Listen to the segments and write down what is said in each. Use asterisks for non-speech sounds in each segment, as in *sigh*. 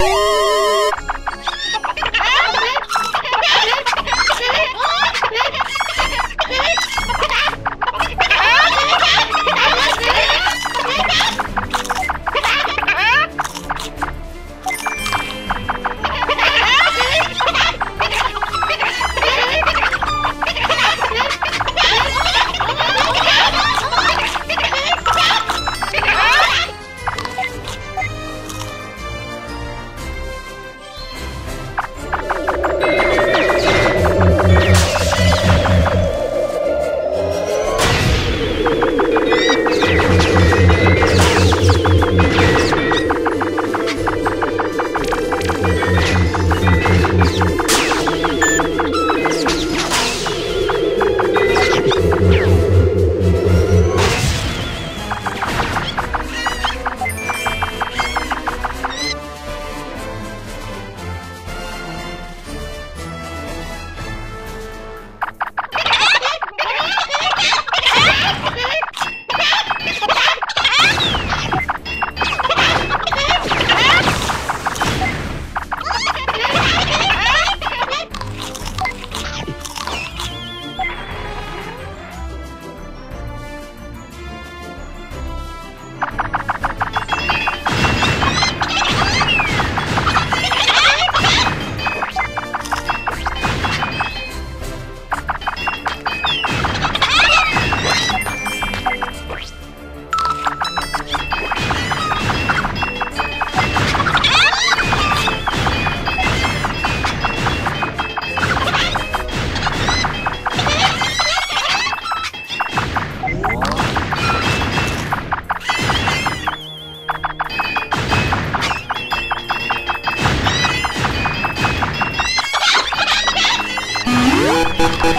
Woo! *laughs*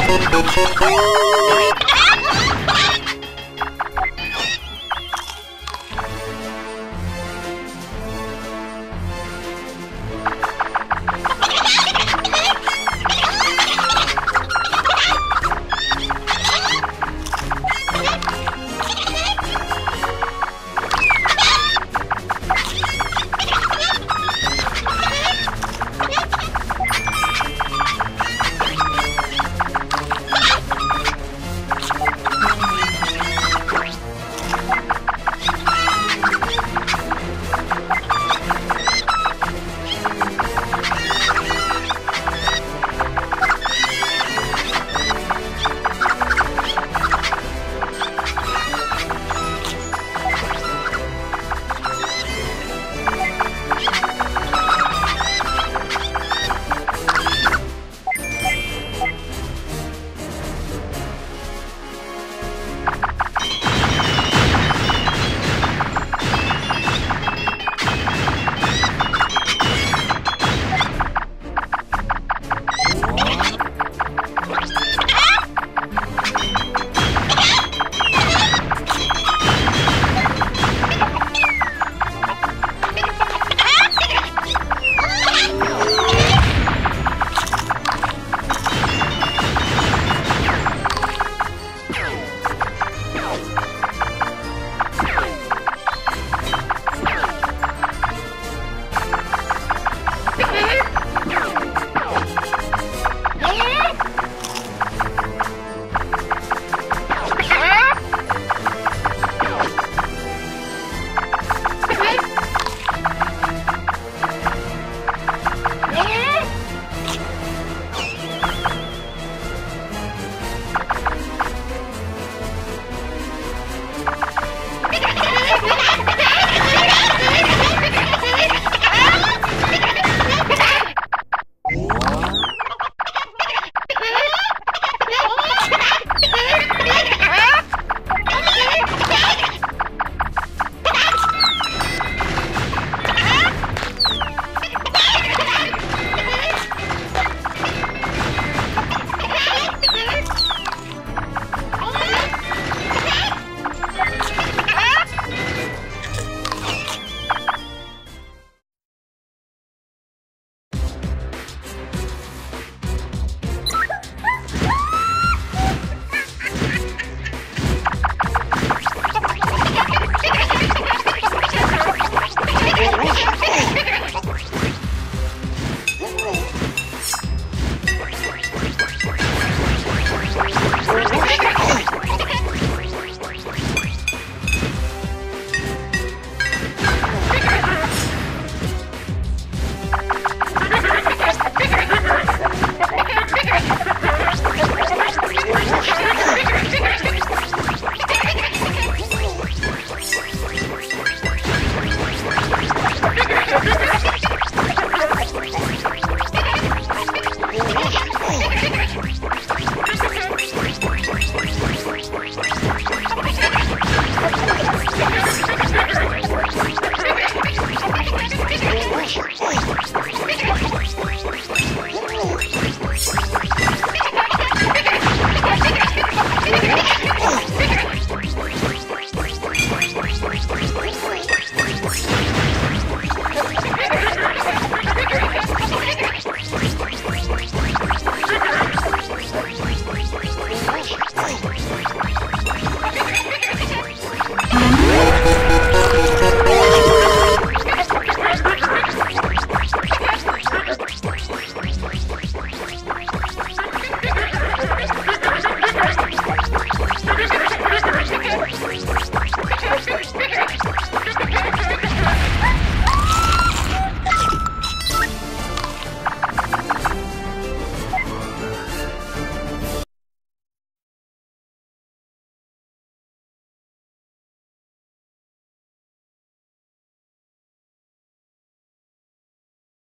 Ой-ой-ой!